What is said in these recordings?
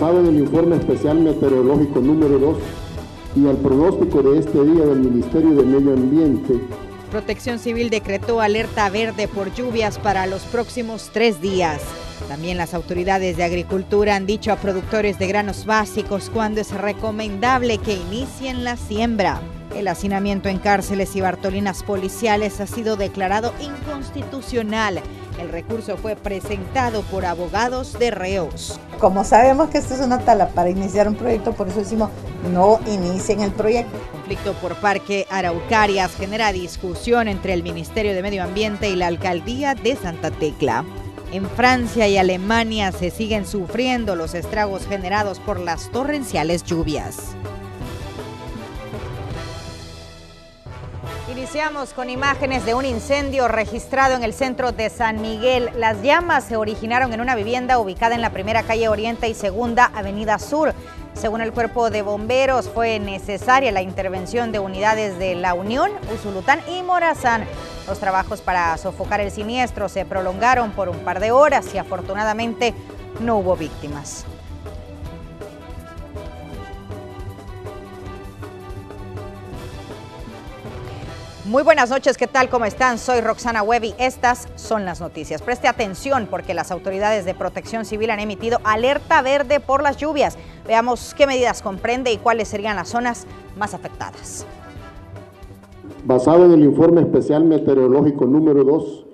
Saben el informe especial meteorológico número 2 y el pronóstico de este día del Ministerio de Medio Ambiente. Protección Civil decretó alerta verde por lluvias para los próximos tres días. También las autoridades de agricultura han dicho a productores de granos básicos cuándo es recomendable que inicien la siembra. El hacinamiento en cárceles y bartolinas policiales ha sido declarado inconstitucional. El recurso fue presentado por abogados de reos. Como sabemos que esto es una tala para iniciar un proyecto, por eso decimos no inicien el proyecto. El conflicto por Parque Araucarias genera discusión entre el Ministerio de Medio Ambiente y la Alcaldía de Santa Tecla. En Francia y Alemania se siguen sufriendo los estragos generados por las torrenciales lluvias. Iniciamos con imágenes de un incendio registrado en el centro de San Miguel. Las llamas se originaron en una vivienda ubicada en la primera calle Oriente y segunda Avenida Sur. Según el cuerpo de bomberos, fue necesaria la intervención de unidades de La Unión, Usulután y Morazán. Los trabajos para sofocar el siniestro se prolongaron por un par de horas y afortunadamente no hubo víctimas. Muy buenas noches, ¿qué tal? ¿Cómo están? Soy Roxana Webby. Estas son las noticias. Preste atención porque las autoridades de protección civil han emitido alerta verde por las lluvias. Veamos qué medidas comprende y cuáles serían las zonas más afectadas. Basado en el informe especial meteorológico número 2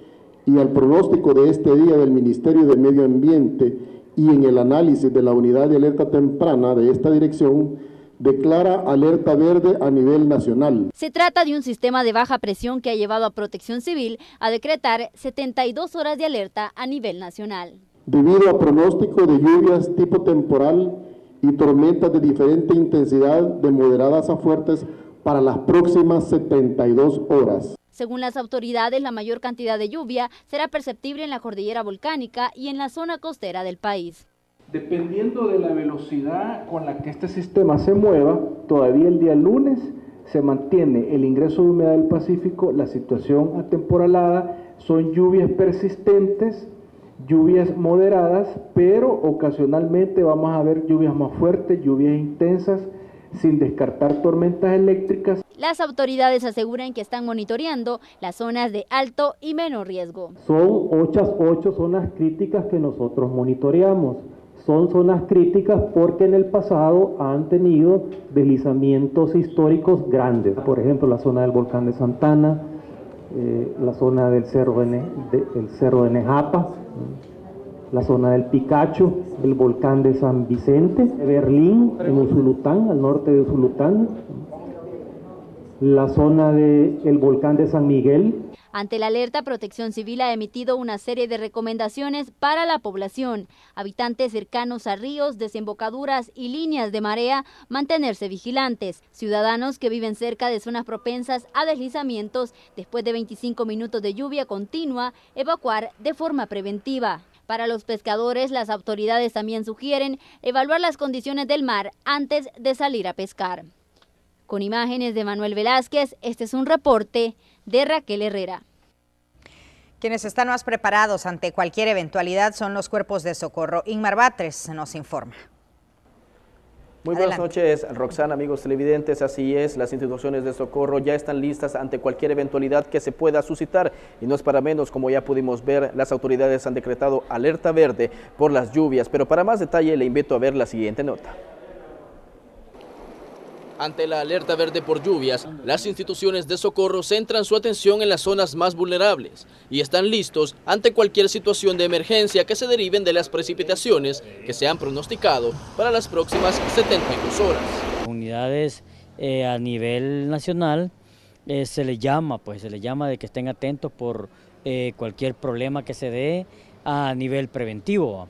y el pronóstico de este día del Ministerio de Medio Ambiente y en el análisis de la unidad de alerta temprana de esta dirección, declara alerta verde a nivel nacional. Se trata de un sistema de baja presión que ha llevado a Protección Civil a decretar 72 horas de alerta a nivel nacional. Debido a pronóstico de lluvias tipo temporal y tormentas de diferente intensidad de moderadas a fuertes para las próximas 72 horas. Según las autoridades, la mayor cantidad de lluvia será perceptible en la cordillera volcánica y en la zona costera del país. Dependiendo de la velocidad con la que este sistema se mueva, todavía el día lunes se mantiene el ingreso de humedad del Pacífico, la situación atemporalada, son lluvias persistentes, lluvias moderadas, pero ocasionalmente vamos a ver lluvias más fuertes, lluvias intensas, sin descartar tormentas eléctricas. Las autoridades aseguran que están monitoreando las zonas de alto y menor riesgo. Son ocho, ocho zonas críticas que nosotros monitoreamos son zonas críticas porque en el pasado han tenido deslizamientos históricos grandes. Por ejemplo, la zona del volcán de Santana, eh, la zona del cerro de, de Nejapa, la zona del Picacho, el volcán de San Vicente, Berlín, en Usulután, al norte de Usulután, la zona del volcán de San Miguel, ante la alerta, Protección Civil ha emitido una serie de recomendaciones para la población. Habitantes cercanos a ríos, desembocaduras y líneas de marea, mantenerse vigilantes. Ciudadanos que viven cerca de zonas propensas a deslizamientos, después de 25 minutos de lluvia continua, evacuar de forma preventiva. Para los pescadores, las autoridades también sugieren evaluar las condiciones del mar antes de salir a pescar. Con imágenes de Manuel Velázquez, este es un reporte de Raquel Herrera. Quienes están más preparados ante cualquier eventualidad son los cuerpos de socorro. Inmar Batres nos informa. Muy buenas noches, Roxana, amigos televidentes. Así es, las instituciones de socorro ya están listas ante cualquier eventualidad que se pueda suscitar. Y no es para menos, como ya pudimos ver, las autoridades han decretado alerta verde por las lluvias. Pero para más detalle le invito a ver la siguiente nota. Ante la alerta verde por lluvias, las instituciones de socorro centran su atención en las zonas más vulnerables y están listos ante cualquier situación de emergencia que se deriven de las precipitaciones que se han pronosticado para las próximas 72 horas. Unidades eh, a nivel nacional eh, se les llama, pues se les llama de que estén atentos por eh, cualquier problema que se dé a nivel preventivo,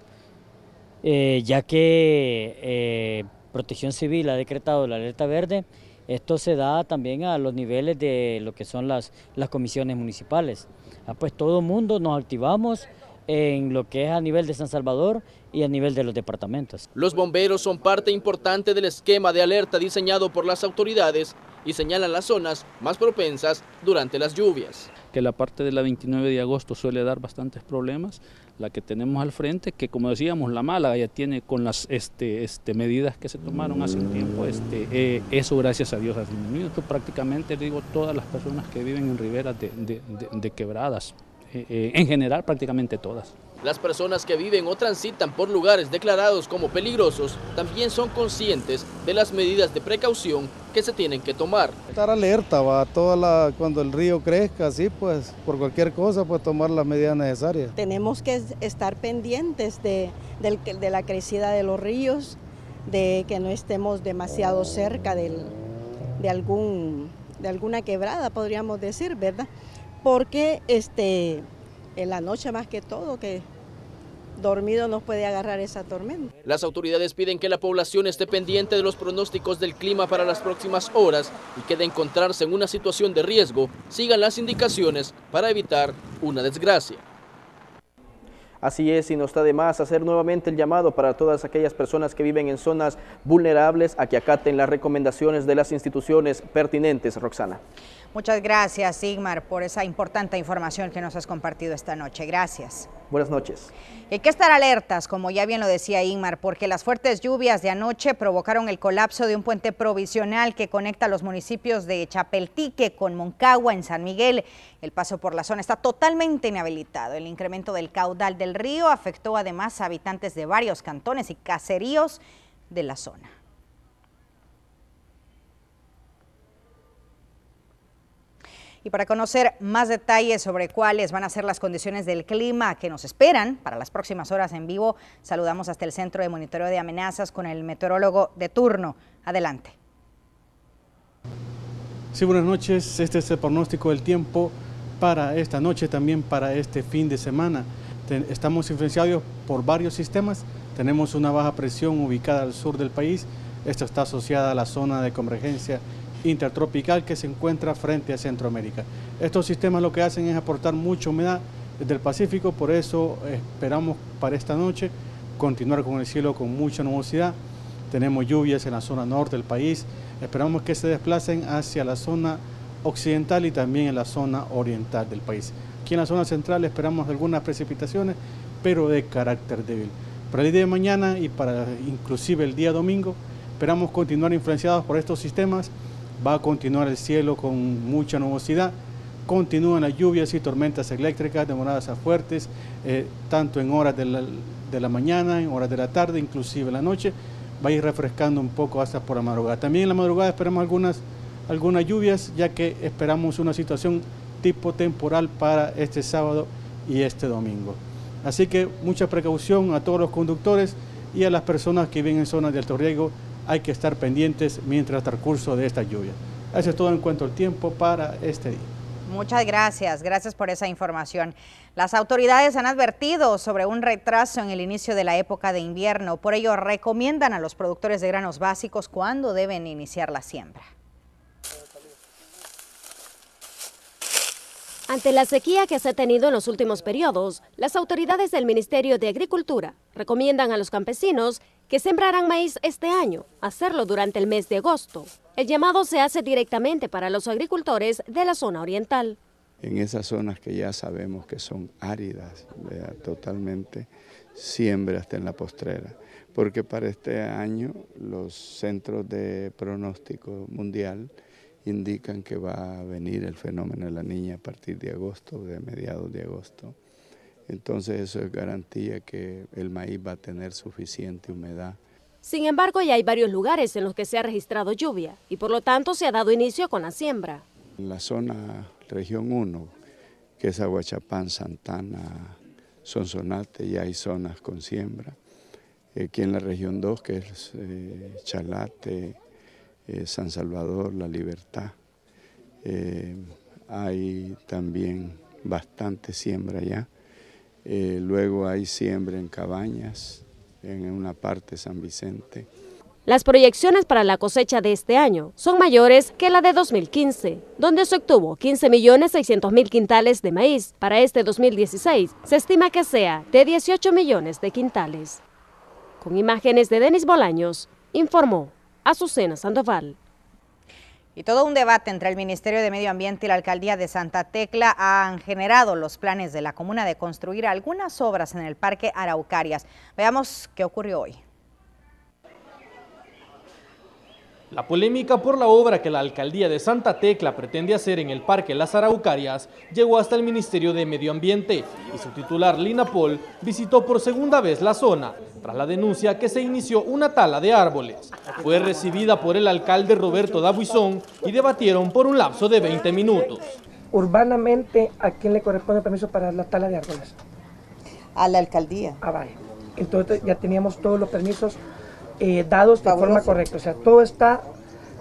ya que Protección Civil ha decretado la alerta verde, esto se da también a los niveles de lo que son las, las comisiones municipales. Ah, pues todo el mundo nos activamos en lo que es a nivel de San Salvador y a nivel de los departamentos. Los bomberos son parte importante del esquema de alerta diseñado por las autoridades y señalan las zonas más propensas durante las lluvias. Que la parte de la 29 de agosto suele dar bastantes problemas, la que tenemos al frente, que como decíamos, la Málaga ya tiene con las este, este, medidas que se tomaron hace un tiempo, este, eh, eso gracias a Dios ha disminuido. Esto prácticamente, digo, todas las personas que viven en riberas de, quebradas, eh, eh, en general prácticamente todas. Las personas que viven o transitan por lugares declarados como peligrosos también son conscientes de las medidas de precaución que se tienen que tomar. Estar alerta, va, toda la, cuando el río crezca, así pues, por cualquier cosa, pues tomar las medidas necesarias. Tenemos que estar pendientes de, de la crecida de los ríos, de que no estemos demasiado cerca del, de, algún, de alguna quebrada, podríamos decir, ¿verdad? Porque este, en la noche más que todo, que dormido nos puede agarrar esa tormenta. Las autoridades piden que la población esté pendiente de los pronósticos del clima para las próximas horas y que de encontrarse en una situación de riesgo, sigan las indicaciones para evitar una desgracia. Así es, y no está de más hacer nuevamente el llamado para todas aquellas personas que viven en zonas vulnerables a que acaten las recomendaciones de las instituciones pertinentes. Roxana. Muchas gracias, Sigmar, por esa importante información que nos has compartido esta noche. Gracias. Buenas noches. Hay que estar alertas, como ya bien lo decía Ingmar, porque las fuertes lluvias de anoche provocaron el colapso de un puente provisional que conecta los municipios de Chapeltique con Moncagua en San Miguel. El paso por la zona está totalmente inhabilitado. El incremento del caudal del río afectó además a habitantes de varios cantones y caseríos de la zona. Y para conocer más detalles sobre cuáles van a ser las condiciones del clima que nos esperan para las próximas horas en vivo, saludamos hasta el Centro de Monitoreo de Amenazas con el meteorólogo de turno. Adelante. Sí, buenas noches. Este es el pronóstico del tiempo para esta noche, también para este fin de semana. Estamos influenciados por varios sistemas. Tenemos una baja presión ubicada al sur del país. Esto está asociada a la zona de convergencia intertropical que se encuentra frente a Centroamérica. Estos sistemas lo que hacen es aportar mucha humedad desde el Pacífico, por eso esperamos para esta noche continuar con el cielo con mucha nubosidad. Tenemos lluvias en la zona norte del país, esperamos que se desplacen hacia la zona occidental y también en la zona oriental del país. Aquí en la zona central esperamos algunas precipitaciones, pero de carácter débil. Para el día de mañana y para inclusive el día domingo, esperamos continuar influenciados por estos sistemas va a continuar el cielo con mucha nubosidad, continúan las lluvias y tormentas eléctricas demoradas a fuertes, eh, tanto en horas de la, mañana, en horas de la tarde, inclusive en la noche, va a ir refrescando un poco hasta por la madrugada. También en la madrugada esperamos algunas, algunas lluvias, ya que esperamos una situación tipo temporal para este sábado y este domingo. Así que mucha precaución a todos los conductores y a las personas que viven en zonas de alto riesgo hay que estar pendientes mientras transcurso de esta lluvia. Eso es todo en cuanto al tiempo para este día. Muchas gracias, gracias por esa información. Las autoridades han advertido sobre un retraso en el inicio de la época de invierno, por ello recomiendan a los productores de granos básicos cuándo deben iniciar la siembra. Ante la sequía que se ha tenido en los últimos periodos, las autoridades del Ministerio de Agricultura recomiendan a los campesinos que sembrarán maíz este año, hacerlo durante el mes de agosto. El llamado se hace directamente para los agricultores de la zona oriental. En esas zonas que ya sabemos que son áridas, totalmente, siembra hasta en la postrera, porque para este año los centros de pronóstico mundial indican que va a venir el fenómeno de la niña a partir de agosto, de mediados de agosto. Entonces eso es garantía que el maíz va a tener suficiente humedad. Sin embargo, ya hay varios lugares en los que se ha registrado lluvia y por lo tanto se ha dado inicio con la siembra. En la zona región 1, que es Aguachapán, Santana, Sonsonate, ya hay zonas con siembra. Aquí en la región 2, que es eh, Chalate, eh, San Salvador, La Libertad, eh, hay también bastante siembra ya. Eh, luego hay siembra en cabañas, en una parte San Vicente. Las proyecciones para la cosecha de este año son mayores que la de 2015, donde se obtuvo 15.600.000 quintales de maíz. Para este 2016 se estima que sea de 18 millones de quintales. Con imágenes de Denis Bolaños, informó Azucena Sandoval. Y todo un debate entre el Ministerio de Medio Ambiente y la Alcaldía de Santa Tecla han generado los planes de la comuna de construir algunas obras en el Parque Araucarias. Veamos qué ocurrió hoy. La polémica por la obra que la alcaldía de Santa Tecla pretende hacer en el Parque Las Araucarias llegó hasta el Ministerio de Medio Ambiente y su titular Lina Paul visitó por segunda vez la zona tras la denuncia que se inició una tala de árboles. Fue recibida por el alcalde Roberto Dabuizón y debatieron por un lapso de 20 minutos. Urbanamente, ¿a quién le corresponde el permiso para la tala de árboles? A la alcaldía. Ah, vale. Entonces ya teníamos todos los permisos eh, dados de forma correcta. O sea, todo está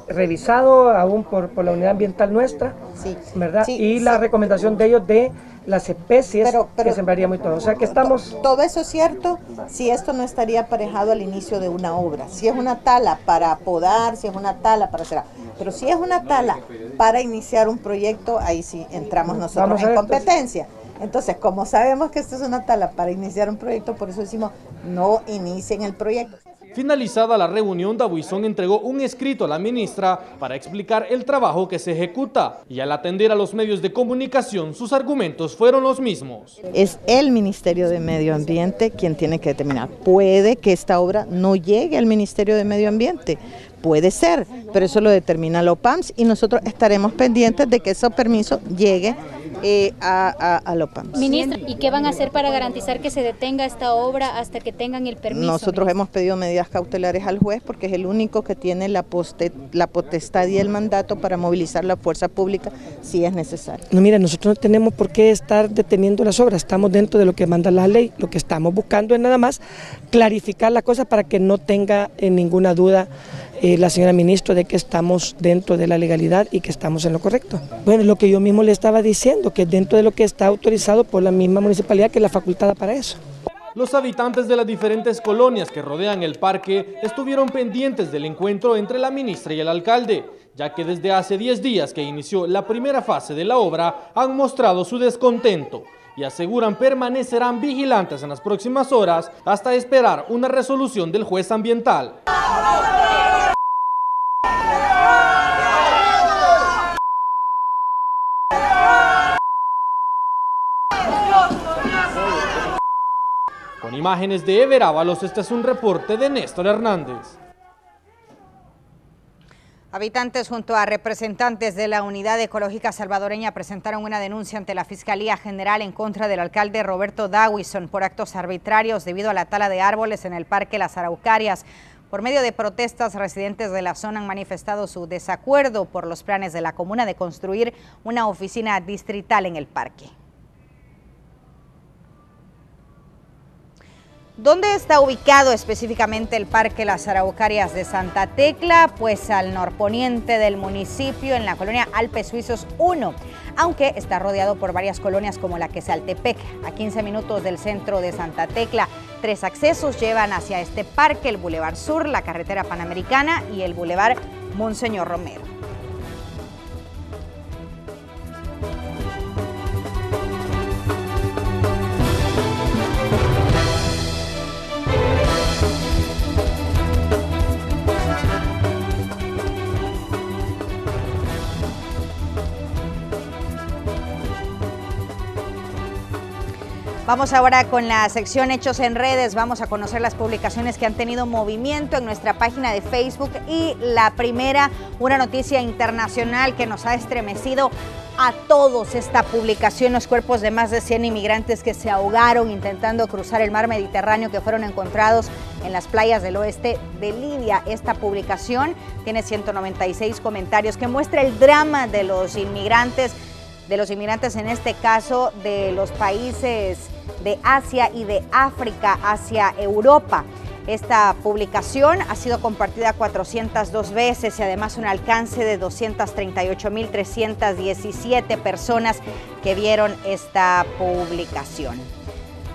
revisado aún por, por la unidad ambiental nuestra, sí, ¿verdad? y la recomendación de ellos de las especies que sembraríamos y todo. O sea que estamos... Todo eso es cierto si esto no estaría aparejado al inicio de una obra. Si es una tala para podar, si es una tala para hacer... Pero si es una tala para iniciar un proyecto, ahí sí entramos nosotros en competencia. Entonces, como sabemos que esto es una tala para iniciar un proyecto, por eso decimos no inicien el proyecto. Finalizada la reunión, Dabuizón entregó un escrito a la ministra para explicar el trabajo que se ejecuta y al atender a los medios de comunicación sus argumentos fueron los mismos. Es el Ministerio de Medio Ambiente quien tiene que determinar. Puede que esta obra no llegue al Ministerio de Medio Ambiente, puede ser, pero eso lo determina la OPAMS y nosotros estaremos pendientes de que ese permiso llegue eh, a, a, a Ministra, ¿y qué van a hacer para garantizar que se detenga esta obra hasta que tengan el permiso? Nosotros hemos pedido medidas cautelares al juez porque es el único que tiene la, la potestad y el mandato para movilizar la fuerza pública si es necesario. No, mira, nosotros no tenemos por qué estar deteniendo las obras, estamos dentro de lo que manda la ley, lo que estamos buscando es nada más clarificar la cosa para que no tenga eh, ninguna duda eh, la señora ministra de que estamos dentro de la legalidad y que estamos en lo correcto. Bueno, lo que yo mismo le estaba diciendo, que dentro de lo que está autorizado por la misma municipalidad que la facultada para eso. Los habitantes de las diferentes colonias que rodean el parque estuvieron pendientes del encuentro entre la ministra y el alcalde, ya que desde hace 10 días que inició la primera fase de la obra han mostrado su descontento y aseguran permanecerán vigilantes en las próximas horas hasta esperar una resolución del juez ambiental. Imágenes de Ever Ábalos, este es un reporte de Néstor Hernández. Habitantes junto a representantes de la Unidad Ecológica Salvadoreña presentaron una denuncia ante la Fiscalía General en contra del alcalde Roberto Dawison por actos arbitrarios debido a la tala de árboles en el Parque Las Araucarias. Por medio de protestas, residentes de la zona han manifestado su desacuerdo por los planes de la comuna de construir una oficina distrital en el parque. ¿Dónde está ubicado específicamente el Parque Las Araucarias de Santa Tecla? Pues al norponiente del municipio, en la colonia Alpes Suizos 1, aunque está rodeado por varias colonias como la Quesaltepec, a 15 minutos del centro de Santa Tecla. Tres accesos llevan hacia este parque, el Boulevard Sur, la carretera Panamericana y el Boulevard Monseñor Romero. Vamos ahora con la sección Hechos en redes. Vamos a conocer las publicaciones que han tenido movimiento en nuestra página de Facebook y la primera, una noticia internacional que nos ha estremecido a todos esta publicación, los cuerpos de más de 100 inmigrantes que se ahogaron intentando cruzar el mar Mediterráneo que fueron encontrados en las playas del oeste de Libia. Esta publicación tiene 196 comentarios que muestra el drama de los inmigrantes, de los inmigrantes en este caso de los países de Asia y de África hacia Europa. Esta publicación ha sido compartida 402 veces y además un alcance de 238.317 personas que vieron esta publicación.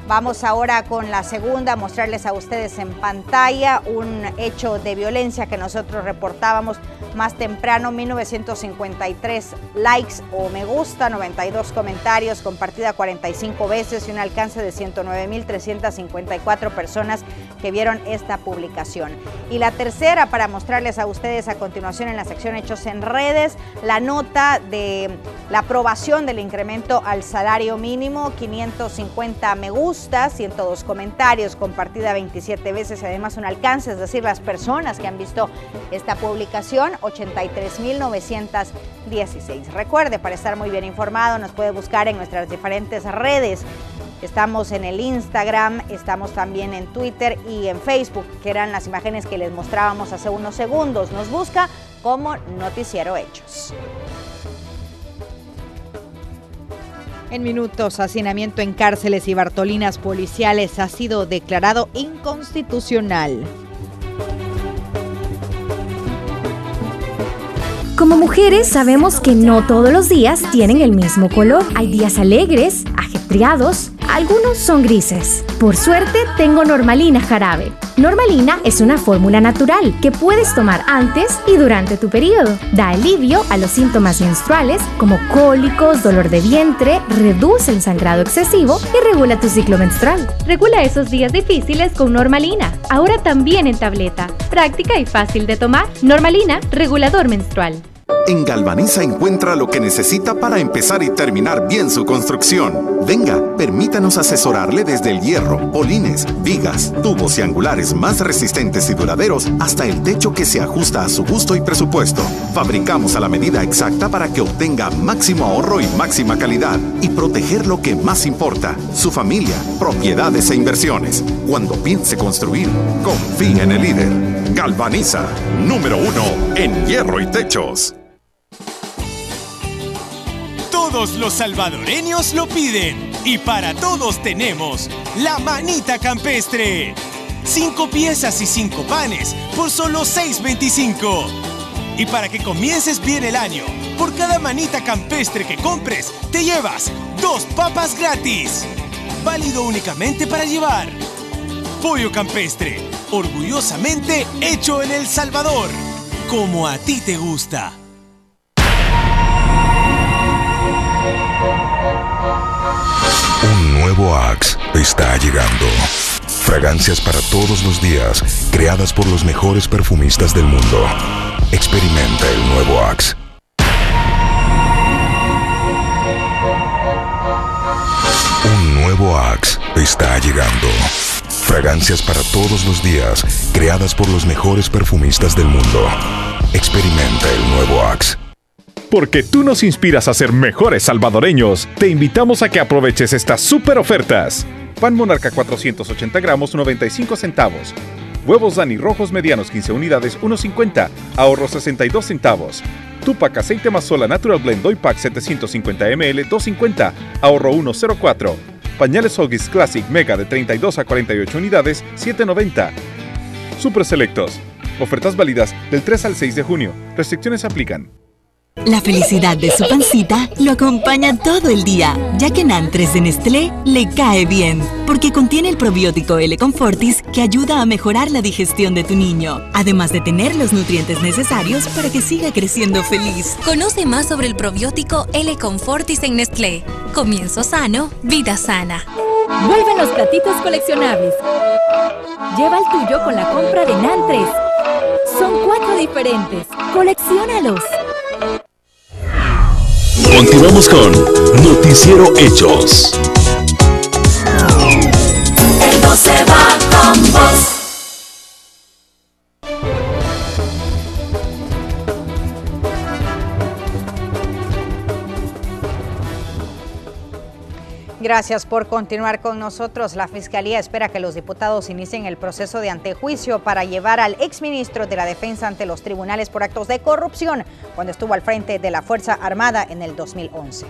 Vamos ahora con la segunda, mostrarles a ustedes en pantalla un hecho de violencia que nosotros reportábamos más temprano, 1953 likes o me gusta, 92 comentarios, compartida 45 veces y un alcance de 109.354 personas que vieron esta publicación. Y la tercera, para mostrarles a ustedes a continuación en la sección Hechos en redes, la nota de la aprobación del incremento al salario mínimo, 550 me gusta, 102 comentarios, compartida 27 veces, además un alcance, es decir, las personas que han visto esta publicación, 83.916. Recuerde, para estar muy bien informado, nos puede buscar en nuestras diferentes redes. Estamos en el Instagram, estamos también en Twitter y en Facebook, que eran las imágenes que les mostrábamos hace unos segundos. Nos busca como Noticiero Hechos. En minutos, hacinamiento en cárceles y bartolinas policiales ha sido declarado inconstitucional. Como mujeres sabemos que no todos los días tienen el mismo color. Hay días alegres, ajetreados, algunos son grises. Por suerte tengo Normalina jarabe. Normalina es una fórmula natural que puedes tomar antes y durante tu periodo. Da alivio a los síntomas menstruales como cólicos, dolor de vientre, reduce el sangrado excesivo y regula tu ciclo menstrual. Regula esos días difíciles con Normalina. Ahora también en tableta. Práctica y fácil de tomar. Normalina, regulador menstrual. En Galvaniza encuentra lo que necesita para empezar y terminar bien su construcción. Venga, permítanos asesorarle desde el hierro, polines, vigas, tubos y angulares más resistentes y duraderos hasta el techo que se ajusta a su gusto y presupuesto. Fabricamos a la medida exacta para que obtenga máximo ahorro y máxima calidad y proteger lo que más importa, su familia, propiedades e inversiones. Cuando piense construir, confíe en el líder. Galvaniza, número uno en hierro y techos. Todos los salvadoreños lo piden y para todos tenemos la manita campestre. Cinco piezas y cinco panes por solo 6.25. Y para que comiences bien el año, por cada manita campestre que compres, te llevas dos papas gratis. Válido únicamente para llevar. Pollo campestre, orgullosamente hecho en El Salvador, como a ti te gusta. Un nuevo Axe está llegando. Fragancias para todos los días, creadas por los mejores perfumistas del mundo. Experimenta el nuevo Axe. Un nuevo Axe está llegando. Fragancias para todos los días, creadas por los mejores perfumistas del mundo. Experimenta el nuevo Axe. Porque tú nos inspiras a ser mejores salvadoreños, te invitamos a que aproveches estas super ofertas. Pan Monarca 480 gramos 95 centavos. Huevos Dani rojos medianos 15 unidades 1.50, ahorro 62 centavos. Tupac aceite Mazola Natural Blend Doy Pack 750 ml 2.50, ahorro 1.04. Pañales Hoggies Classic Mega de 32 a 48 unidades 7.90. Super Selectos. Ofertas válidas del 3 al 6 de junio. Restricciones aplican. La felicidad de su pancita lo acompaña todo el día, ya que Nantres de Nestlé le cae bien, porque contiene el probiótico L-Confortis que ayuda a mejorar la digestión de tu niño, además de tener los nutrientes necesarios para que siga creciendo feliz. Conoce más sobre el probiótico L-Confortis en Nestlé. Comienzo sano, vida sana. Vuelven los platitos coleccionables. Lleva el tuyo con la compra de Nantres. Son cuatro diferentes. Colecciónalos. Continuamos con Noticiero Hechos. El 12 va con Gracias por continuar con nosotros. La Fiscalía espera que los diputados inicien el proceso de antejuicio para llevar al exministro de la Defensa ante los tribunales por actos de corrupción cuando estuvo al frente de la Fuerza Armada en el 2011.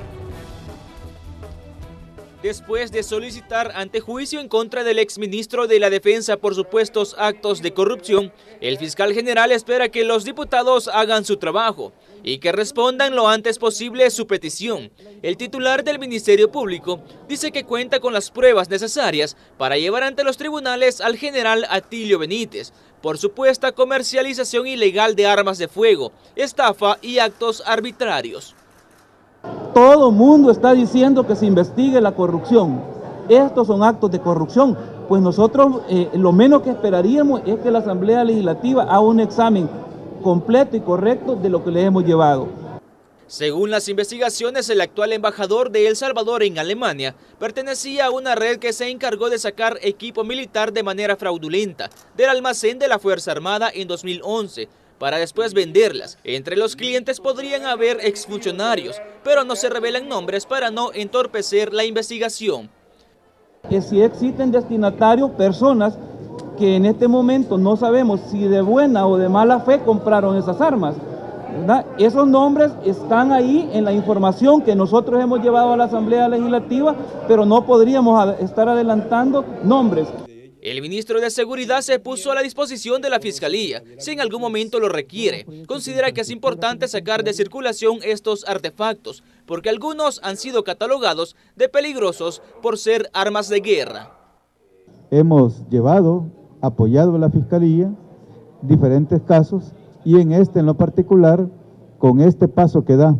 Después de solicitar antejuicio en contra del exministro de la Defensa por supuestos actos de corrupción, el fiscal general espera que los diputados hagan su trabajo y que respondan lo antes posible su petición. El titular del Ministerio Público dice que cuenta con las pruebas necesarias para llevar ante los tribunales al general Atilio Benítez por supuesta comercialización ilegal de armas de fuego, estafa y actos arbitrarios. Todo mundo está diciendo que se investigue la corrupción. Estos son actos de corrupción, pues nosotros eh, lo menos que esperaríamos es que la Asamblea Legislativa haga un examen completo y correcto de lo que le hemos llevado. Según las investigaciones, el actual embajador de El Salvador en Alemania pertenecía a una red que se encargó de sacar equipo militar de manera fraudulenta del almacén de la Fuerza Armada en 2011 para después venderlas. Entre los clientes podrían haber exfuncionarios, pero no se revelan nombres para no entorpecer la investigación. Que si existen destinatarios, personas que en este momento no sabemos si de buena o de mala fe compraron esas armas. Esos nombres están ahí en la información que nosotros hemos llevado a la Asamblea Legislativa, pero no podríamos estar adelantando nombres. El ministro de Seguridad se puso a la disposición de la Fiscalía, si en algún momento lo requiere. Considera que es importante sacar de circulación estos artefactos, porque algunos han sido catalogados de peligrosos por ser armas de guerra. Hemos llevado, apoyado a la Fiscalía, diferentes casos y en este en lo particular, con este paso que da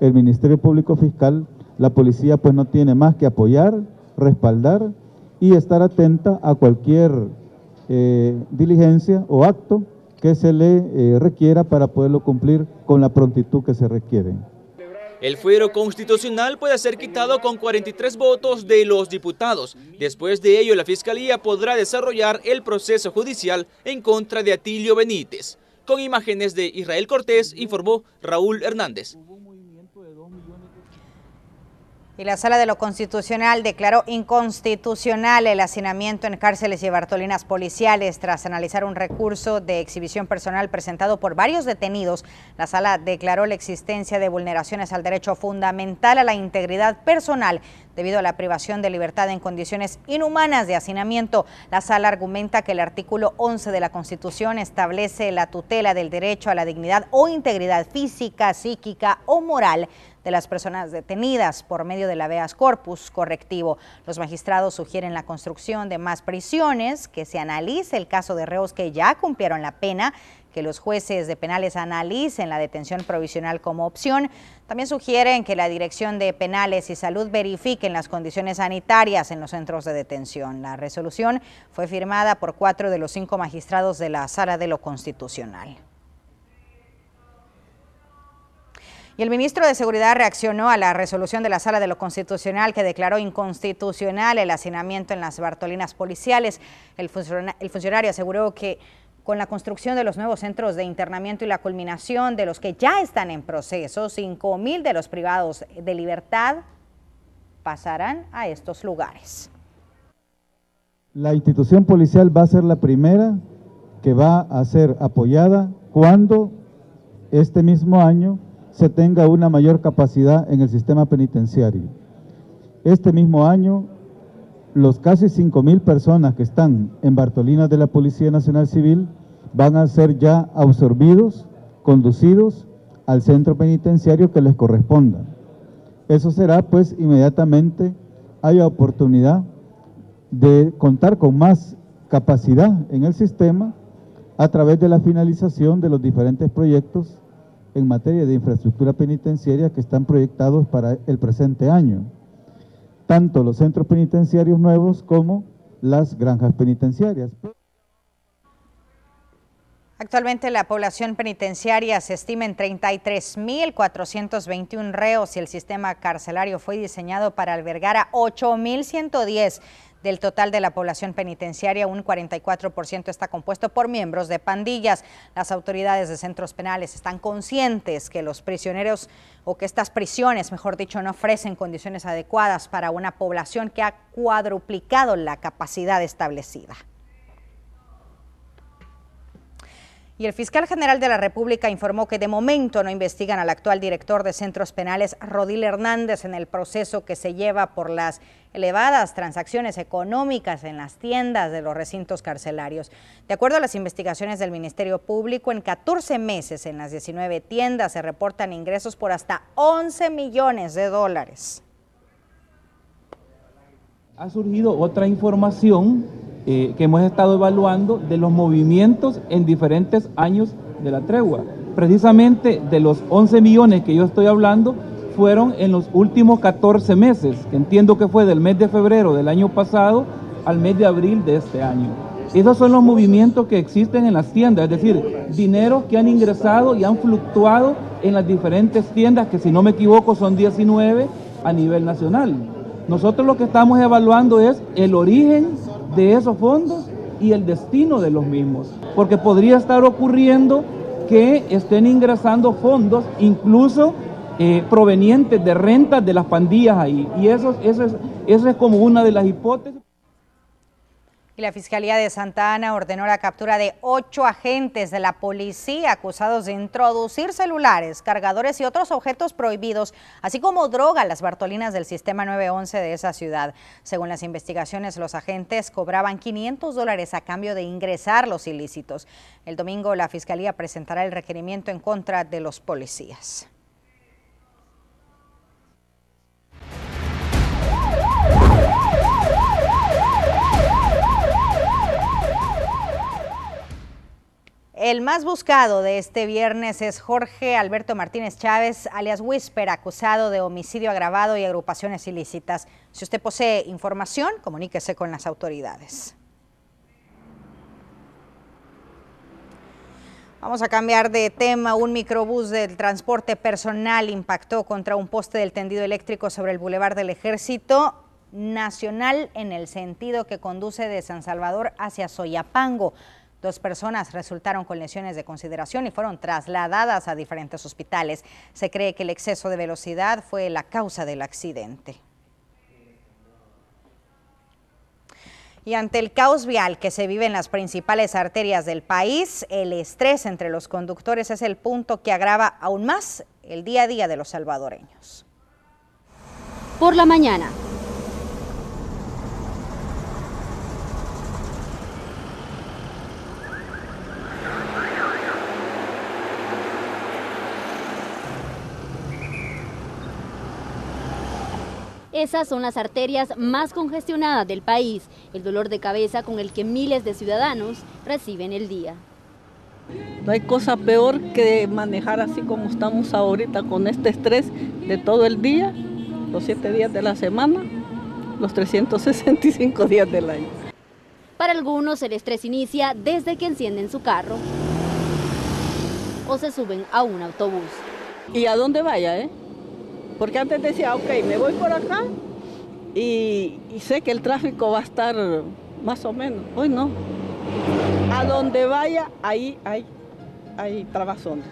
el Ministerio Público Fiscal, la policía pues no tiene más que apoyar, respaldar y estar atenta a cualquier eh, diligencia o acto que se le eh, requiera para poderlo cumplir con la prontitud que se requiere. El fuero constitucional puede ser quitado con 43 votos de los diputados. Después de ello, la Fiscalía podrá desarrollar el proceso judicial en contra de Atilio Benítez. Con imágenes de Israel Cortés, informó Raúl Hernández. Y la Sala de lo Constitucional declaró inconstitucional el hacinamiento en cárceles y bartolinas policiales tras analizar un recurso de exhibición personal presentado por varios detenidos. La Sala declaró la existencia de vulneraciones al derecho fundamental a la integridad personal debido a la privación de libertad en condiciones inhumanas de hacinamiento. La sala argumenta que el artículo 11 de la Constitución establece la tutela del derecho a la dignidad o integridad física, psíquica o moral de las personas detenidas por medio de la habeas corpus correctivo. Los magistrados sugieren la construcción de más prisiones, que se analice el caso de reos que ya cumplieron la pena, que los jueces de penales analicen la detención provisional como opción. También sugieren que la Dirección de Penales y Salud verifiquen las condiciones sanitarias en los centros de detención. La resolución fue firmada por cuatro de los cinco magistrados de la Sala de lo Constitucional. El ministro de Seguridad reaccionó a la resolución de la Sala de lo Constitucional que declaró inconstitucional el hacinamiento en las Bartolinas policiales. El, funcionario aseguró que con la construcción de los nuevos centros de internamiento y la culminación de los que ya están en proceso, 5 mil de los privados de libertad pasarán a estos lugares. La institución policial va a ser la primera que va a ser apoyada cuando este mismo año se tenga una mayor capacidad en el sistema penitenciario. Este mismo año, los casi 5.000 personas que están en Bartolinas de la Policía Nacional Civil van a ser ya absorbidos, conducidos al centro penitenciario que les corresponda. Eso será pues inmediatamente haya oportunidad de contar con más capacidad en el sistema a través de la finalización de los diferentes proyectos en materia de infraestructura penitenciaria que están proyectados para el presente año, tanto los centros penitenciarios nuevos como las granjas penitenciarias. Actualmente la población penitenciaria se estima en 33.421 reos y el sistema carcelario fue diseñado para albergar a 8.110 del total de la población penitenciaria, un 44% está compuesto por miembros de pandillas. Las autoridades de centros penales están conscientes que los prisioneros o que estas prisiones, mejor dicho, no ofrecen condiciones adecuadas para una población que ha cuadruplicado la capacidad establecida. Y el fiscal general de la República informó que de momento no investigan al actual director de centros penales, Rodil Hernández, en el proceso que se lleva por las elevadas transacciones económicas en las tiendas de los recintos carcelarios. De acuerdo a las investigaciones del Ministerio Público, en 14 meses en las 19 tiendas se reportan ingresos por hasta 11 millones de dólares. Ha surgido otra información eh, que hemos estado evaluando de los movimientos en diferentes años de la tregua. Precisamente de los 11 millones que yo estoy hablando, fueron en los últimos 14 meses, que entiendo que fue del mes de febrero del año pasado al mes de abril de este año. Esos son los movimientos que existen en las tiendas, es decir, dineros que han ingresado y han fluctuado en las diferentes tiendas, que si no me equivoco son 19 a nivel nacional. Nosotros lo que estamos evaluando es el origen de esos fondos y el destino de los mismos, porque podría estar ocurriendo que estén ingresando fondos incluso eh, provenientes de rentas de las pandillas ahí. Y eso, es, como una de las hipótesis. La Fiscalía de Santa Ana ordenó la captura de ocho agentes de la policía acusados de introducir celulares, cargadores y otros objetos prohibidos, así como droga a las Bartolinas del Sistema 911 de esa ciudad. Según las investigaciones, los agentes cobraban 500 dólares a cambio de ingresar los ilícitos. El domingo la Fiscalía presentará el requerimiento en contra de los policías. El más buscado de este viernes es Jorge Alberto Martínez Chávez, alias Whisper, acusado de homicidio agravado y agrupaciones ilícitas. Si usted posee información, comuníquese con las autoridades. Vamos a cambiar de tema. Un microbús del transporte personal impactó contra un poste del tendido eléctrico sobre el Boulevard del Ejército Nacional en el sentido que conduce de San Salvador hacia Soyapango. Dos personas resultaron con lesiones de consideración y fueron trasladadas a diferentes hospitales. Se cree que el exceso de velocidad fue la causa del accidente. Y ante el caos vial que se vive en las principales arterias del país, el estrés entre los conductores es el punto que agrava aún más el día a día de los salvadoreños. Por la mañana, Esas son las arterias más congestionadas del país, el dolor de cabeza con el que miles de ciudadanos reciben el día. No hay cosa peor que manejar así como estamos ahorita con este estrés de todo el día, los siete días de la semana, los 365 días del año. Para algunos el estrés inicia desde que encienden su carro o se suben a un autobús. ¿Y a dónde vaya, eh? Porque antes decía, ok, me voy por acá y, sé que el tráfico va a estar más o menos. Hoy no. A donde vaya, ahí hay, hay trabazones.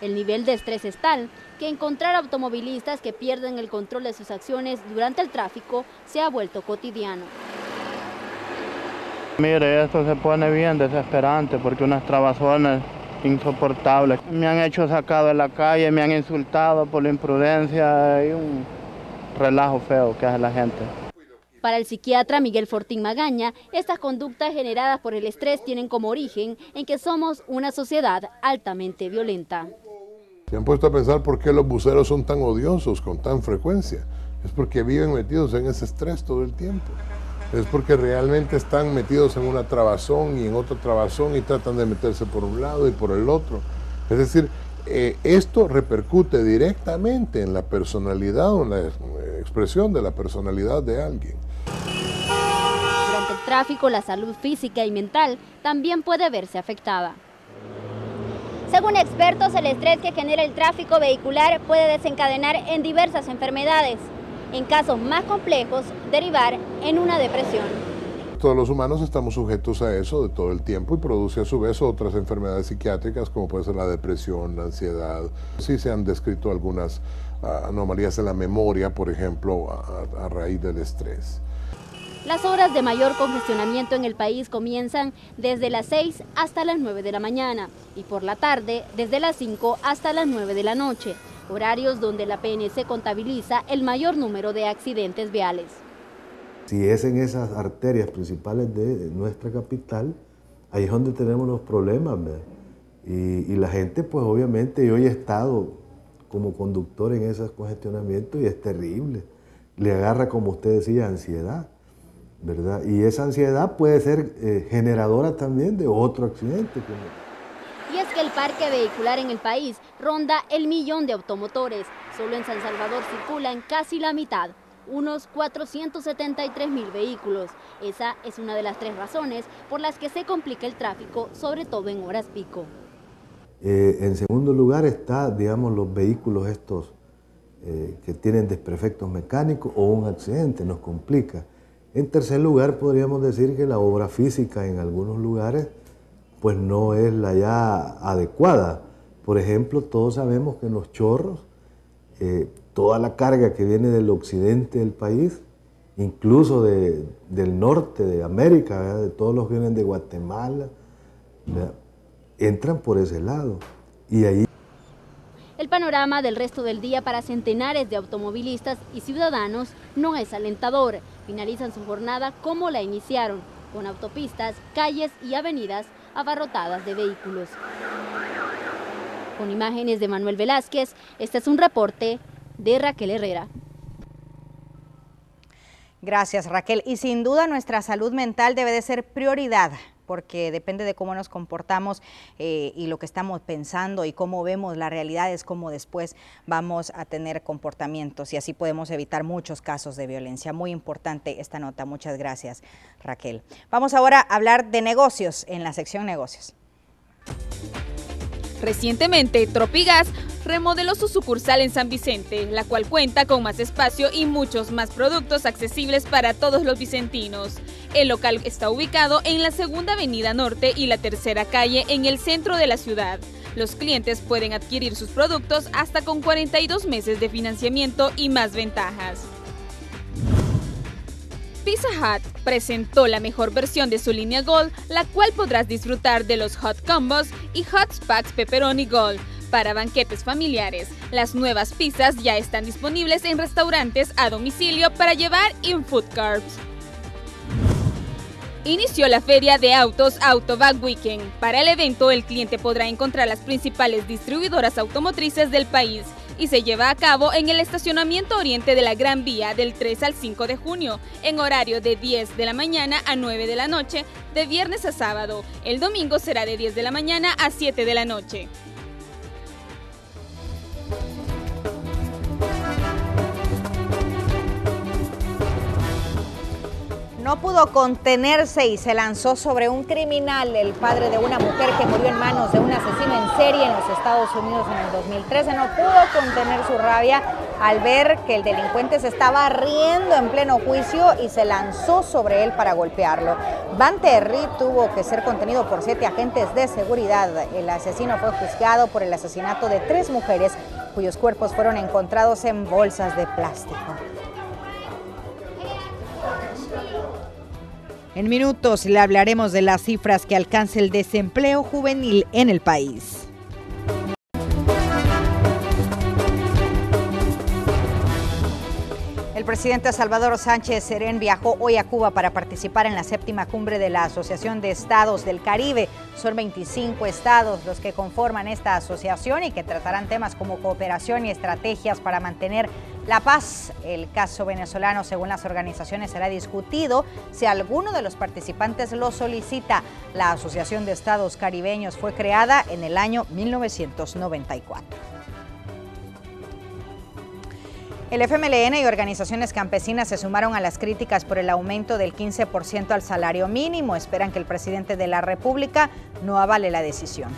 El nivel de estrés es tal que encontrar automovilistas que pierden el control de sus acciones durante el tráfico se ha vuelto cotidiano. Mire, esto se pone bien desesperante porque unas trabazones insoportable. Me han hecho sacado de la calle, me han insultado por la imprudencia y un relajo feo que hace la gente. Para el psiquiatra Miguel Fortín Magaña, estas conductas generadas por el estrés tienen como origen en que somos una sociedad altamente violenta. Se han puesto a pensar por qué los buceros son tan odiosos con tan frecuencia. Es porque viven metidos en ese estrés todo el tiempo es porque realmente están metidos en una trabazón y en otro trabazón y tratan de meterse por un lado y por el otro. Es decir, eh, esto repercute directamente en la personalidad o en la expresión de la personalidad de alguien. Durante el tráfico, la salud física y mental también puede verse afectada. Según expertos, el estrés que genera el tráfico vehicular puede desencadenar en diversas enfermedades en casos más complejos, derivar en una depresión. Todos los humanos estamos sujetos a eso de todo el tiempo y produce a su vez otras enfermedades psiquiátricas como puede ser la depresión, la ansiedad. Sí se han descrito algunas ah, anomalías en la memoria, por ejemplo, a, a raíz del estrés. Las horas de mayor congestionamiento en el país comienzan desde las 6 hasta las 9 de la mañana y por la tarde desde las 5 hasta las 9 de la noche horarios donde la PNC contabiliza el mayor número de accidentes viales. Si es en esas arterias principales de nuestra capital, ahí es donde tenemos los problemas. Y, la gente, pues obviamente, yo he estado como conductor en esos congestionamientos y es terrible. Le agarra, como usted decía, ansiedad, ¿verdad? Y esa ansiedad puede ser eh, generadora también de otro accidente que el parque vehicular en el país ronda el millón de automotores. Solo en San Salvador circulan casi la mitad. unos 473 mil vehículos. Esa es una de las tres razones por las que se complica el tráfico, sobre todo en horas pico. Eh, en segundo lugar está, digamos, los vehículos estos eh, que tienen desperfectos mecánicos o un accidente, nos complica. En tercer lugar, podríamos decir que la obra física en algunos lugares pues no es la ya adecuada. Por ejemplo, todos sabemos que en los chorros, eh, toda la carga que viene del occidente del país, incluso del norte de América, de todos los que vienen de Guatemala, entran por ese lado. Y ahí el panorama del resto del día para centenares de automovilistas y ciudadanos no es alentador. Finalizan su jornada como la iniciaron, con autopistas, calles y avenidas abarrotadas de vehículos. Con imágenes de Manuel Velázquez, este es un reporte de Raquel Herrera. Gracias Raquel. Y sin duda nuestra salud mental debe de ser prioridad porque depende de cómo nos comportamos eh, y lo que estamos pensando y cómo vemos la realidad es cómo después vamos a tener comportamientos y así podemos evitar muchos casos de violencia. Muy importante esta nota. Muchas gracias, Raquel. Vamos ahora a hablar de negocios en la sección negocios. Recientemente, Tropigas remodeló su sucursal en San Vicente, la cual cuenta con más espacio y muchos más productos accesibles para todos los vicentinos. El local está ubicado en la segunda avenida norte y la tercera calle en el centro de la ciudad. Los clientes pueden adquirir sus productos hasta con 42 meses de financiamiento y más ventajas. Pizza Hut presentó la mejor versión de su línea Gold, la cual podrás disfrutar de los Hot Combos y Hot Packs Pepperoni Gold. Para banquetes familiares, las nuevas pizzas ya están disponibles en restaurantes a domicilio para llevar en food carbs. Inició la feria de autos Autoback Weekend. Para el evento, el cliente podrá encontrar las principales distribuidoras automotrices del país y se lleva a cabo en el estacionamiento oriente de la Gran Vía del 3 al 5 de junio, en horario de 10 de la mañana a 9 de la noche, de viernes a sábado. El domingo será de 10 de la mañana a 7 de la noche. No pudo contenerse y se lanzó sobre un criminal, el padre de una mujer que murió en manos de un asesino en serie en los Estados Unidos en el 2013. No pudo contener su rabia al ver que el delincuente se estaba riendo en pleno juicio y se lanzó sobre él para golpearlo. Van Terry tuvo que ser contenido por siete agentes de seguridad. El asesino fue juzgado por el asesinato de tres mujeres cuyos cuerpos fueron encontrados en bolsas de plástico. En minutos le hablaremos de las cifras que alcanza el desempleo juvenil en el país. El presidente Salvador Sánchez Serén viajó hoy a Cuba para participar en la séptima cumbre de la Asociación de Estados del Caribe. Son 25 estados los que conforman esta asociación y que tratarán temas como cooperación y estrategias para mantener la paz. El caso venezolano, según las organizaciones, será discutido si alguno de los participantes lo solicita. La Asociación de Estados Caribeños fue creada en el año 1994. El FMLN y organizaciones campesinas se sumaron a las críticas por el aumento del 15% al salario mínimo. Esperan que el presidente de la República no avale la decisión.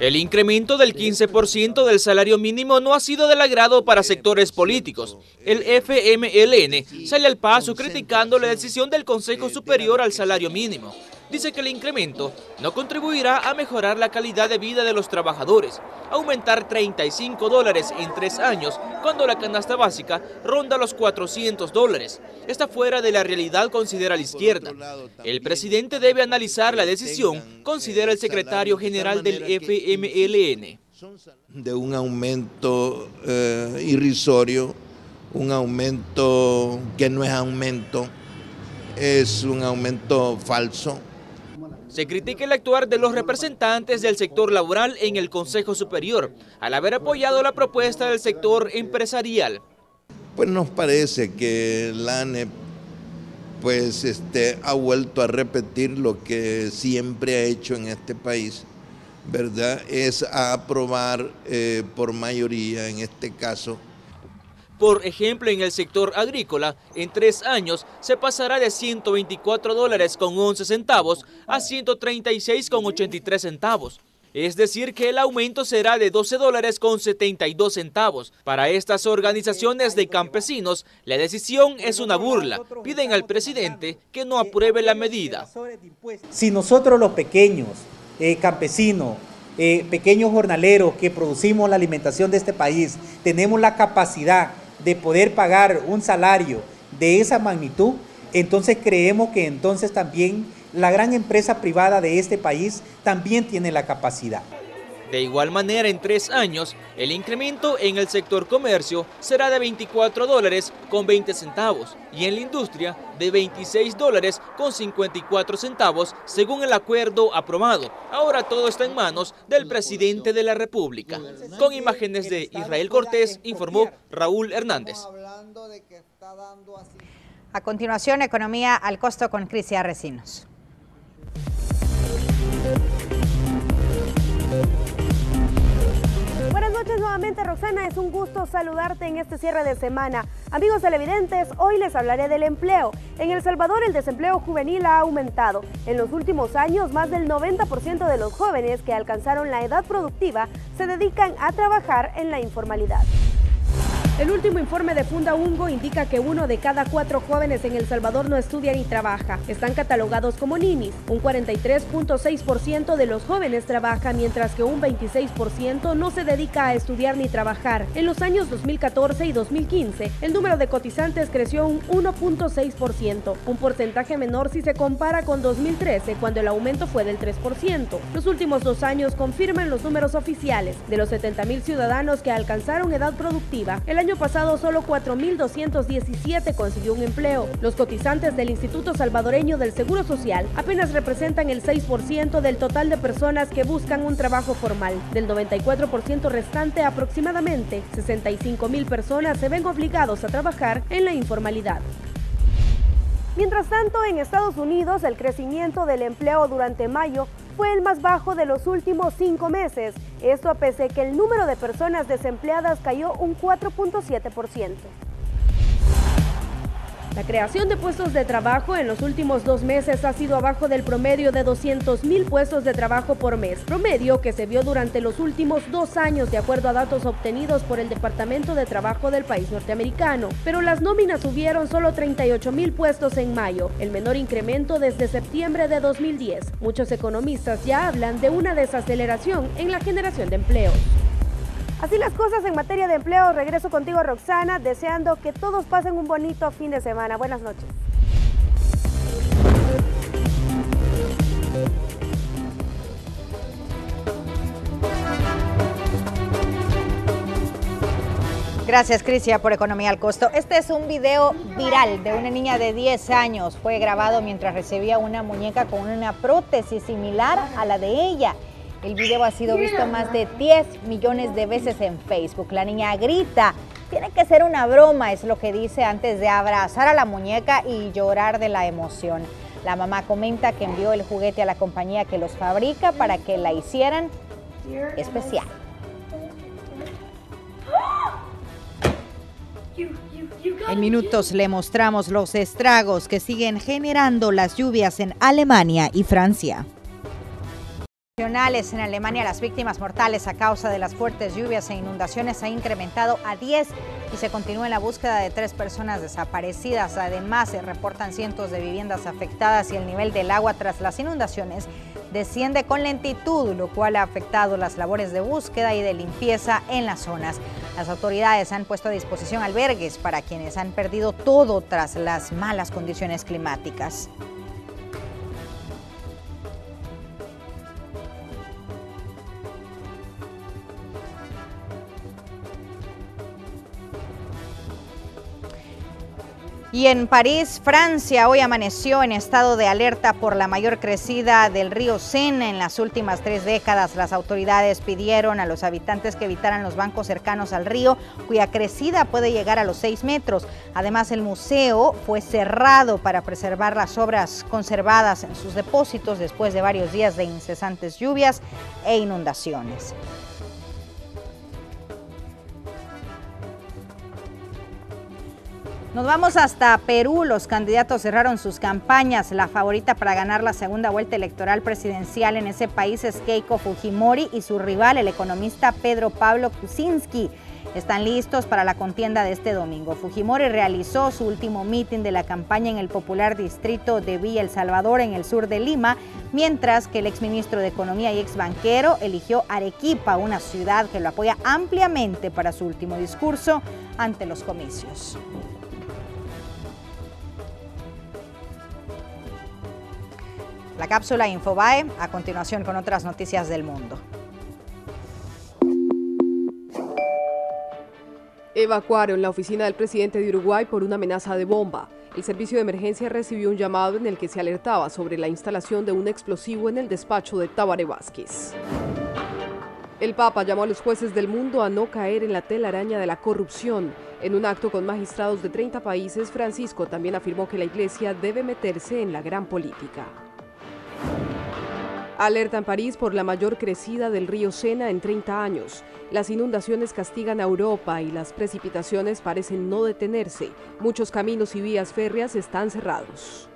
El incremento del 15% del salario mínimo no ha sido del agrado para sectores políticos. El FMLN sale al paso criticando la decisión del Consejo Superior al Salario Mínimo dice que el incremento no contribuirá a mejorar la calidad de vida de los trabajadores. Aumentar 35 dólares en tres años cuando la canasta básica ronda los 400 dólares. Está fuera de la realidad, considera la izquierda. El presidente debe analizar la decisión, considera el secretario general del FMLN. De un aumento eh, irrisorio, un aumento que no es aumento, es un aumento falso se critica el actuar de los representantes del sector laboral en el Consejo Superior, al haber apoyado la propuesta del sector empresarial. Pues nos parece que la ANEP pues este, ha vuelto a repetir lo que siempre ha hecho en este país, ¿verdad? Es aprobar eh, por mayoría, en este caso, Por ejemplo, en el sector agrícola, en tres años se pasará de 124 dólares con 11 centavos a 136 con 83 centavos. Es decir, que el aumento será de 12 dólares con 72 centavos. Para estas organizaciones de campesinos, la decisión es una burla. Piden al presidente que no apruebe la medida. Si nosotros los pequeños eh, campesinos, eh, pequeños jornaleros que producimos la alimentación de este país, tenemos la capacidad de poder pagar un salario de esa magnitud, entonces creemos que entonces también la gran empresa privada de este país también tiene la capacidad. De igual manera, en tres años, el incremento en el sector comercio será de 24 dólares con 20 centavos y en la industria de 26 dólares con 54 centavos, según el acuerdo aprobado. Ahora todo está en manos del presidente de la República. Con imágenes de Israel Cortés, informó Raúl Hernández. A continuación, economía al costo con Crisia Recinos. Nuevamente Roxana, es un gusto saludarte en este cierre de semana. Amigos televidentes, hoy les hablaré del empleo. En El Salvador el desempleo juvenil ha aumentado. En los últimos años más del 90% de los jóvenes que alcanzaron la edad productiva se dedican a trabajar en la informalidad. El último informe de Funda Ungo indica que uno de cada cuatro jóvenes en El Salvador no estudia ni trabaja. Están catalogados como ninis. Un 43.6% de los jóvenes trabaja, mientras que un 26% no se dedica a estudiar ni trabajar. En los años 2014 y 2015, el número de cotizantes creció un 1.6%, un porcentaje menor si se compara con 2013, cuando el aumento fue del 3%. Los últimos dos años confirman los números oficiales. De los 70.000 ciudadanos que alcanzaron edad productiva, el año pasado solo 4.217 consiguió un empleo. Los cotizantes del Instituto Salvadoreño del Seguro Social apenas representan el 6% del total de personas que buscan un trabajo formal. Del 94% restante, aproximadamente 65.000 personas se ven obligados a trabajar en la informalidad. Mientras tanto, en Estados Unidos el crecimiento del empleo durante mayo fue el más bajo de los últimos cinco meses. Esto a pesar de que el número de personas desempleadas cayó un 4.7%. La creación de puestos de trabajo en los últimos dos meses ha sido abajo del promedio de 200 mil puestos de trabajo por mes, promedio que se vio durante los últimos dos años de acuerdo a datos obtenidos por el Departamento de Trabajo del país norteamericano. Pero las nóminas subieron solo 38 mil puestos en mayo, el menor incremento desde septiembre de 2010. Muchos economistas ya hablan de una desaceleración en la generación de empleos. Así las cosas en materia de empleo. Regreso contigo, Roxana, deseando que todos pasen un bonito fin de semana. Buenas noches. Gracias, Crisia, por Economía al Costo. Este es un video viral de una niña de 10 años. Fue grabado mientras recibía una muñeca con una prótesis similar a la de ella. El video ha sido visto más de 10 millones de veces en Facebook. La niña grita, tiene que ser una broma, es lo que dice antes de abrazar a la muñeca y llorar de la emoción. La mamá comenta que envió el juguete a la compañía que los fabrica para que la hicieran especial. En minutos le mostramos los estragos que siguen generando las lluvias en Alemania y Francia. En Alemania las víctimas mortales a causa de las fuertes lluvias e inundaciones ha incrementado a 10 y se continúa en la búsqueda de tres personas desaparecidas. Además, se reportan cientos de viviendas afectadas y el nivel del agua tras las inundaciones desciende con lentitud, lo cual ha afectado las labores de búsqueda y de limpieza en las zonas. Las autoridades han puesto a disposición albergues para quienes han perdido todo tras las malas condiciones climáticas. Y en París, Francia, hoy amaneció en estado de alerta por la mayor crecida del río Sena en las últimas tres décadas. Las autoridades pidieron a los habitantes que evitaran los bancos cercanos al río, cuya crecida puede llegar a los seis metros. Además, el museo fue cerrado para preservar las obras conservadas en sus depósitos después de varios días de incesantes lluvias e inundaciones. Nos vamos hasta Perú. Los candidatos cerraron sus campañas. La favorita para ganar la segunda vuelta electoral presidencial en ese país es Keiko Fujimori y su rival, el economista Pedro Pablo Kuczynski. Están listos para la contienda de este domingo. Fujimori realizó su último mitin de la campaña en el popular distrito de Villa El Salvador, en el sur de Lima, mientras que el exministro de Economía y exbanquero eligió Arequipa, una ciudad que lo apoya ampliamente para su último discurso ante los comicios. La cápsula Infobae a continuación con otras noticias del mundo. Evacuaron la oficina del presidente de Uruguay por una amenaza de bomba. El servicio de emergencia recibió un llamado en el que se alertaba sobre la instalación de un explosivo en el despacho de Tabaré Vázquez. El Papa llamó a los jueces del mundo a no caer en la telaraña de la corrupción. En un acto con magistrados de 30 países, Francisco también afirmó que la Iglesia debe meterse en la gran política. Alerta en París por la mayor crecida del río Sena en 30 años. Las inundaciones castigan a Europa y las precipitaciones parecen no detenerse. Muchos caminos y vías férreas están cerrados.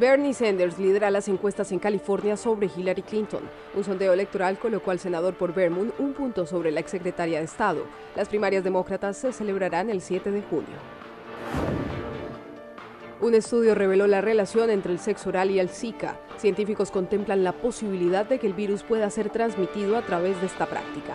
Bernie Sanders lidera las encuestas en California sobre Hillary Clinton. Un sondeo electoral colocó al senador por Vermont un punto sobre la exsecretaria de Estado. Las primarias demócratas se celebrarán el 7 de junio. Un estudio reveló la relación entre el sexo oral y el Zika. Científicos contemplan la posibilidad de que el virus pueda ser transmitido a través de esta práctica.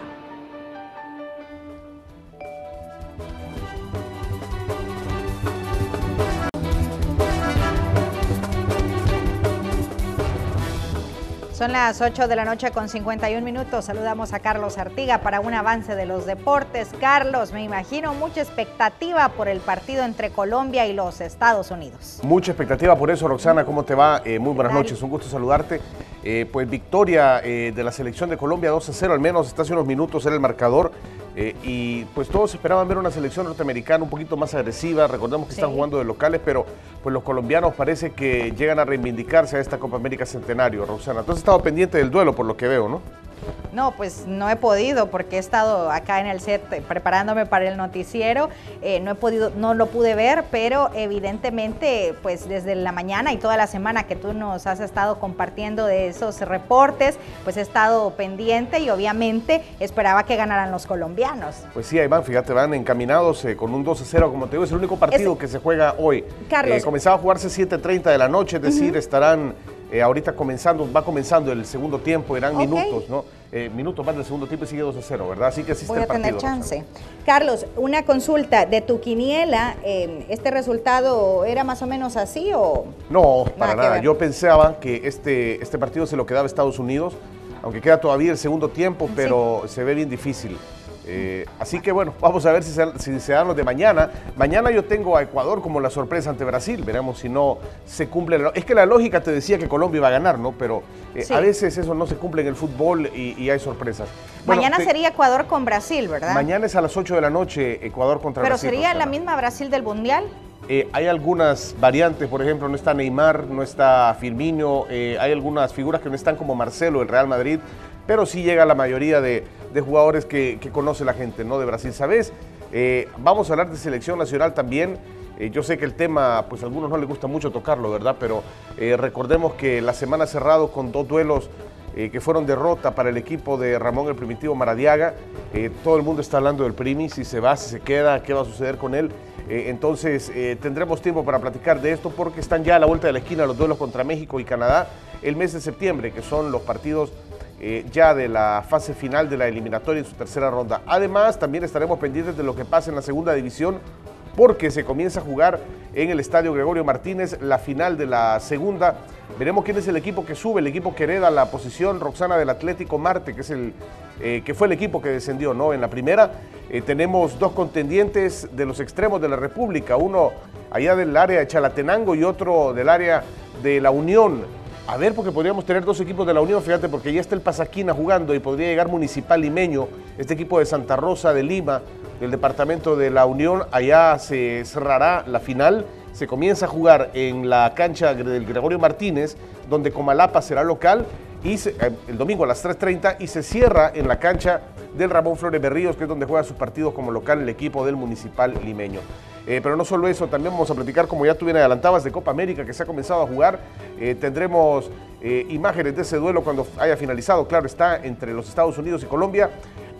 Son las 8 de la noche con 51 minutos. Saludamos a Carlos Artiga para un avance de los deportes. Carlos, me imagino mucha expectativa por el partido entre Colombia y los Estados Unidos. Mucha expectativa por eso, Roxana. ¿Cómo te va? Eh, muy buenas noches, un gusto saludarte. Eh, pues victoria eh, de la selección de Colombia 2 a 0, al menos hasta hace unos minutos era el marcador. y pues todos esperaban ver una selección norteamericana un poquito más agresiva. Recordemos que están jugando de locales, pero pues los colombianos parece que llegan a reivindicarse a esta Copa América Centenario, Roxana. Entonces estado pendiente del duelo, por lo que veo, ¿no? No, pues no he podido porque he estado acá en el set preparándome para el noticiero. Eh, no he podido, no lo pude ver, pero evidentemente, pues desde la mañana y toda la semana que tú nos has estado compartiendo de esos reportes, pues he estado pendiente y obviamente esperaba que ganaran los colombianos. Pues sí, Iván, fíjate, van encaminados eh, con un 2 0, como te digo, es el único partido que se juega hoy. Carlos. Eh, comenzaba a jugarse 7.30 de la noche, es decir, estarán eh, ahorita comenzando, va comenzando el segundo tiempo, eran minutos, ¿no? Eh, minutos más del segundo tiempo y sigue 2 a 0, ¿verdad? Así que Voy a tener chance. Carlos, una consulta de tu quiniela, eh, ¿este resultado era más o menos así o...? No, para nada. Yo pensaba que este, este partido se lo quedaba Estados Unidos, aunque queda todavía el segundo tiempo, pero se ve bien difícil. Eh, así que bueno, vamos a ver si se, dan los de mañana. Mañana yo tengo a Ecuador como la sorpresa ante Brasil. Veremos si no se cumple. es que la lógica te decía que Colombia iba a ganar, ¿no? Pero eh, a veces eso no se cumple en el fútbol y, hay sorpresas. mañana sería Ecuador con Brasil, ¿verdad? Mañana es a las 8 de la noche Ecuador contra Brasil. ¿Pero sería la misma Brasil del Mundial? Eh, hay algunas variantes, por ejemplo, no está Neymar, no está Firmino, hay algunas figuras que no están como Marcelo, el Real Madrid, pero sí llega la mayoría de, jugadores que, conoce la gente, ¿no? De Brasil, ¿sabes? Eh, vamos a hablar de selección nacional también. Eh, yo sé que el tema, pues a algunos no les gusta mucho tocarlo, ¿verdad? Pero eh, recordemos que la semana cerrado con dos duelos que fueron derrota para el equipo de Ramón el Primitivo Maradiaga. todo el mundo está hablando del Primi, si se va, si se queda, qué va a suceder con él. entonces tendremos tiempo para platicar de esto porque están ya a la vuelta de la esquina los duelos contra México y Canadá el mes de septiembre, que son los partidos eh, ya de la fase final de la eliminatoria en su tercera ronda. Además, también estaremos pendientes de lo que pasa en la segunda división porque se comienza a jugar en el Estadio Gregorio Martínez la final de la segunda. Veremos quién es el equipo que sube, el equipo que hereda la posición Roxana del Atlético Marte, que es el eh, que fue el equipo que descendió, ¿no? En la primera eh, tenemos dos contendientes de los extremos de la República, uno allá del área de Chalatenango y otro del área de la Unión. A ver, porque podríamos tener dos equipos de la Unión, fíjate, porque ya está el Pasaquina jugando y podría llegar Municipal Limeño, este equipo de Santa Rosa de Lima, del departamento de la Unión, allá se cerrará la final, se comienza a jugar en la cancha del Gregorio Martínez, donde Comalapa será local, y eh, el domingo a las 3.30, y se cierra en la cancha del Ramón Flores Berríos, que es donde juega sus partidos como local el equipo del Municipal Limeño. Eh, pero no solo eso, también vamos a platicar, como ya tú bien adelantabas, de Copa América que se ha comenzado a jugar. Eh, tendremos eh, imágenes de ese duelo cuando haya finalizado, claro está, entre los Estados Unidos y Colombia.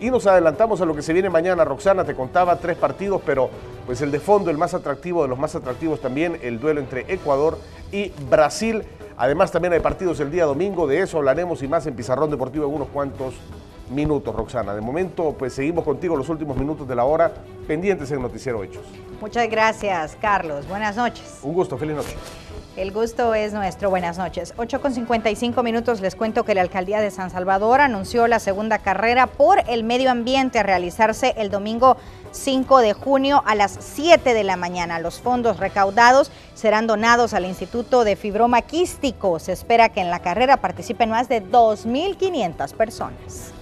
Y nos adelantamos a lo que se viene mañana. Roxana te contaba tres partidos, pero pues el de fondo, el más atractivo de los más atractivos también, el duelo entre Ecuador y Brasil. Además también hay partidos el día domingo, de eso hablaremos y más en Pizarrón Deportivo en unos cuantos minutos, Roxana. De momento, pues seguimos contigo los últimos minutos de la hora, pendientes en Noticiero Hechos. Muchas gracias, Carlos. Buenas noches. Un gusto, feliz noche. El gusto es nuestro. Buenas noches. 8 con 55 minutos. Les cuento que la alcaldía de San Salvador anunció la segunda carrera por el medio ambiente a realizarse el domingo 5 de junio a las 7 de la mañana. Los fondos recaudados serán donados al Instituto de Fibroma Quístico. Se espera que en la carrera participen más de 2.500 personas.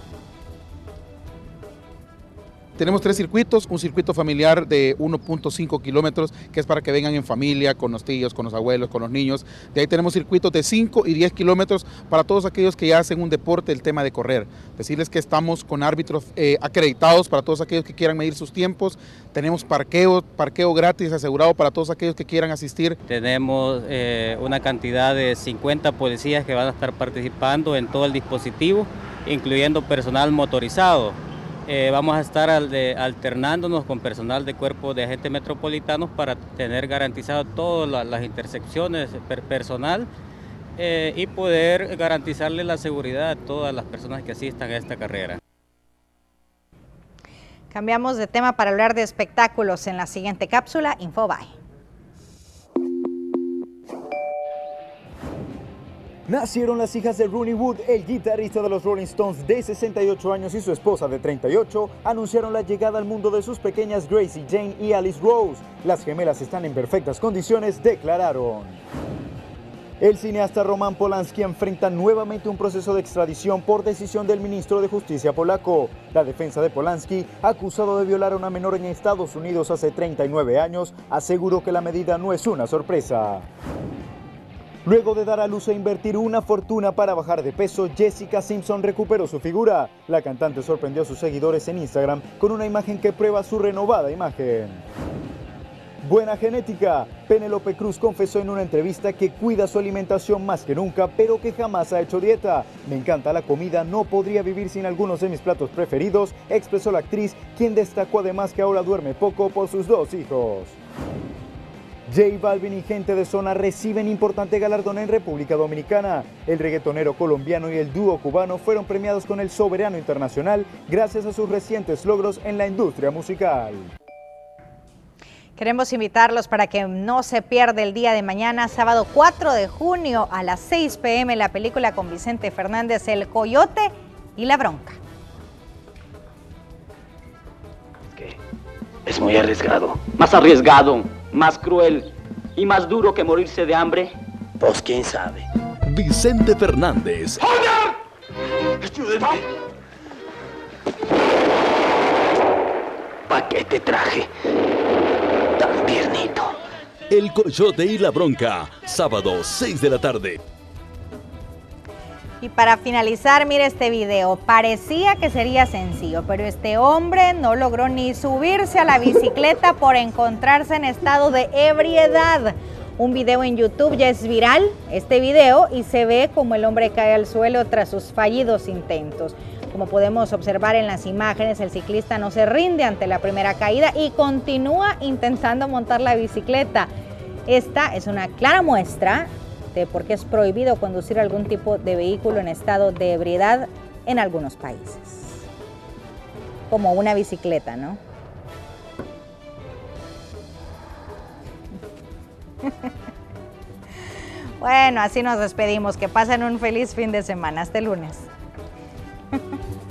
Tenemos tres circuitos, un circuito familiar de 1.5 kilómetros, que es para que vengan en familia, con los tíos, con los abuelos, con los niños. De ahí tenemos circuitos de 5 y 10 kilómetros para todos aquellos que ya hacen un deporte, el tema de correr. Decirles que estamos con árbitros eh, acreditados para todos aquellos que quieran medir sus tiempos. Tenemos parqueo, parqueo gratis asegurado para todos aquellos que quieran asistir. Tenemos eh, una cantidad de 50 policías que van a estar participando en todo el dispositivo, incluyendo personal motorizado. Eh, vamos a estar alternándonos con personal de cuerpo de agentes metropolitanos para tener garantizado todas las intersecciones personal eh, y poder garantizarle la seguridad a todas las personas que asistan a esta carrera. Cambiamos de tema para hablar de espectáculos en la siguiente cápsula Infobay. Nacieron las hijas de Rooney Wood, el guitarrista de los Rolling Stones de 68 años y su esposa de 38, anunciaron la llegada al mundo de sus pequeñas Gracie Jane y Alice Rose. Las gemelas están en perfectas condiciones, declararon. El cineasta Roman Polanski enfrenta nuevamente un proceso de extradición por decisión del ministro de Justicia polaco. La defensa de Polanski, acusado de violar a una menor en Estados Unidos hace 39 años, aseguró que la medida no es una sorpresa. Luego de dar a luz e invertir una fortuna para bajar de peso, Jessica Simpson recuperó su figura. La cantante sorprendió a sus seguidores en Instagram con una imagen que prueba su renovada imagen. Buena genética. Penelope Cruz confesó en una entrevista que cuida su alimentación más que nunca, pero que jamás ha hecho dieta. Me encanta la comida, no podría vivir sin algunos de mis platos preferidos, expresó la actriz, quien destacó además que ahora duerme poco por sus dos hijos. J Balvin y gente de zona reciben importante galardón en República Dominicana. El reggaetonero colombiano y el dúo cubano fueron premiados con el Soberano Internacional gracias a sus recientes logros en la industria musical. Queremos invitarlos para que no se pierda el día de mañana, sábado 4 de junio a las 6 pm, la película con Vicente Fernández, El Coyote y la Bronca. Es muy arriesgado. Más arriesgado más cruel y más duro que morirse de hambre? Pues quién sabe. Vicente Fernández. ¡Ayúdenme! ¿Para qué te traje? Tan tiernito. El Coyote y la Bronca, sábado 6 de la tarde. Y para finalizar, mire este video. Parecía que sería sencillo, pero este hombre no logró ni subirse a la bicicleta por encontrarse en estado de ebriedad. Un video en YouTube ya es viral, este video, y se ve como el hombre cae al suelo tras sus fallidos intentos. Como podemos observar en las imágenes, el ciclista no se rinde ante la primera caída y continúa intentando montar la bicicleta. Esta es una clara muestra porque es prohibido conducir algún tipo de vehículo en estado de ebriedad en algunos países. Como una bicicleta, ¿no? bueno, así nos despedimos. Que pasen un feliz fin de semana. Hasta el lunes.